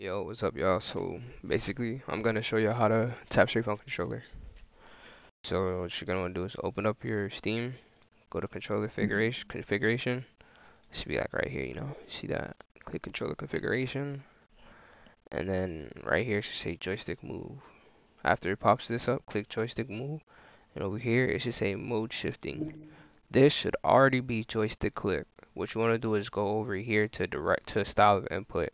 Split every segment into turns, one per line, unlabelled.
Yo, what's up y'all? So basically, I'm gonna show you how to tap strafe on controller. So what you're gonna wanna do is open up your Steam, go to controller mm-hmm. configuration, configuration. It should be like right here, you know, see that? Click controller configuration, and then right here it should say joystick move. After it pops this up, click joystick move, and over here it should say mode shifting. This should already be joystick click. What you wanna do is go over here to direct to style of input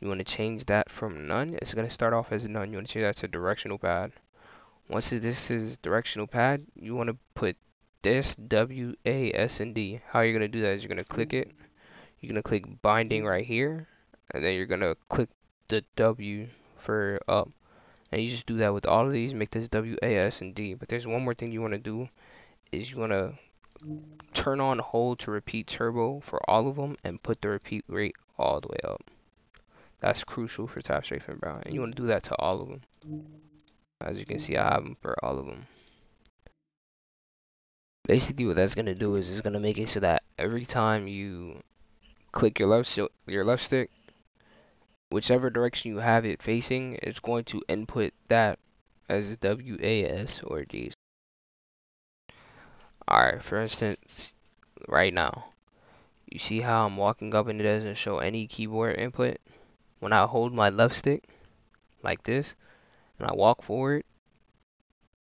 you want to change that from none. It's going to start off as none. You want to change that to directional pad. Once this is directional pad, you want to put this W, A, S, and D. How you're going to do that is you're going to click it. You're going to click binding right here. And then you're going to click the W for up. And you just do that with all of these. Make this W, A, S, and D. But there's one more thing you want to do. Is you want to turn on hold to repeat turbo for all of them. And put the repeat rate all the way up. That's crucial for tap strafing, bro. And you want to do that to all of them. As you can see, I have them for all of them. Basically, what that's gonna do is it's gonna make it so that every time you click your left your left stick, whichever direction you have it facing, it's going to input that as W A S or D. Alright, for instance, right now, you see how I'm walking up and it doesn't show any keyboard input? When I hold my left stick like this and I walk forward,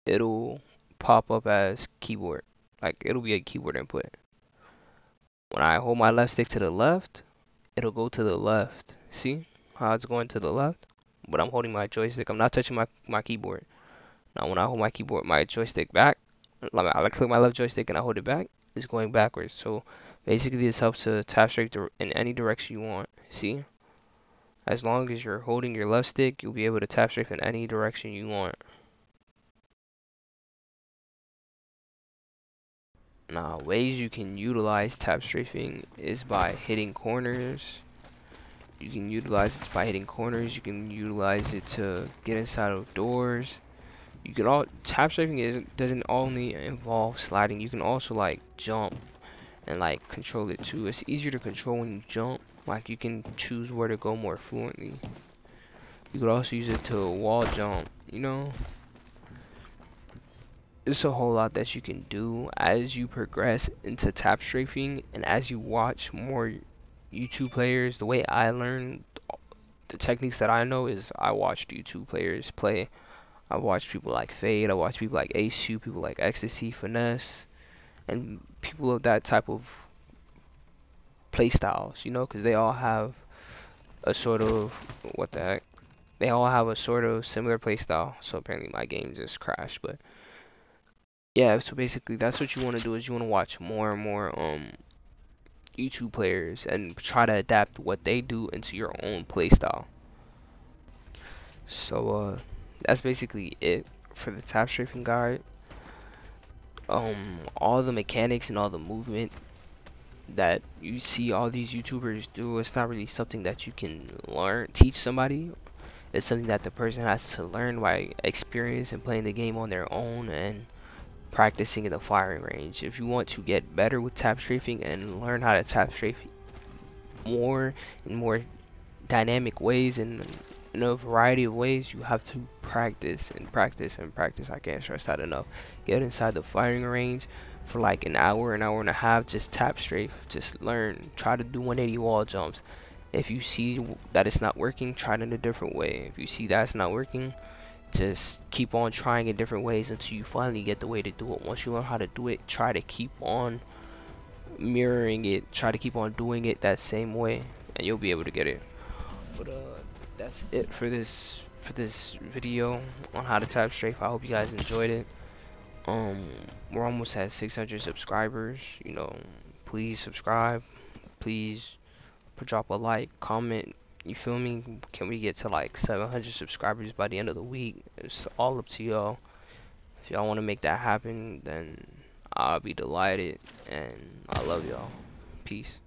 it'll pop up as keyboard. Like it'll be a keyboard input. When I hold my left stick to the left, it'll go to the left. See how it's going to the left? But I'm holding my joystick. I'm not touching my, my keyboard. Now when I hold my keyboard, my joystick back, I click my left joystick and I hold it back, it's going backwards. So basically this helps to tap strafe in any direction you want. See? As long as you're holding your left stick, you'll be able to tap strafe in any direction you want. Now, ways you can utilize tap strafing is by hitting corners. You can utilize it by hitting corners. You can utilize it to get inside of doors. You can all tap strafing is doesn't only involve sliding. You can also like jump and like control it too. It's easier to control when you jump like you can choose where to go more fluently. You could also use it to wall jump, you know? There's a whole lot that you can do as you progress into tap strafing and as you watch more YouTube players. The way I learned the techniques that I know is I watched YouTube players play. I watched people like Faide, I watched people like Aceu, people like Ecstasy, Finesse, and people of that type of playstyles, you know, because they all have a sort of what the heck? They all have a sort of similar playstyle. So apparently my game just crashed, but yeah. So basically, that's what you want to do is you want to watch more and more um YouTube players and try to adapt what they do into your own playstyle. So uh, that's basically it for the tap strafing guide. Um, all the mechanics and all the movement that you see all these YouTubers do. It's not really something that you can learn, teach somebody. It's something that the person has to learn by experience and playing the game on their own and practicing in the firing range. If you want to get better with tap strafing and learn how to tap strafe more in more dynamic ways and in a variety of ways, you have to practice and practice and practice. I can't stress that enough. Get inside the firing range, for like an hour, an hour and a half, just tap strafe, just learn, try to do 180 wall jumps. If you see that it's not working, try it in a different way. If you see that's not working, just keep on trying in different ways until you finally get the way to do it. Once you learn how to do it, try to keep on mirroring it, try to keep on doing it that same way, and you'll be able to get it. But uh, that's it for this for this video on how to tap strafe. I hope you guys enjoyed it. Um we're almost at 600 subscribers you know. Please subscribe. Please drop a like comment. You feel me? Can we get to like 700 subscribers by the end of the week? It's all up to y'all. If y'all want to make that happen then i'll be delighted and i love y'all. Peace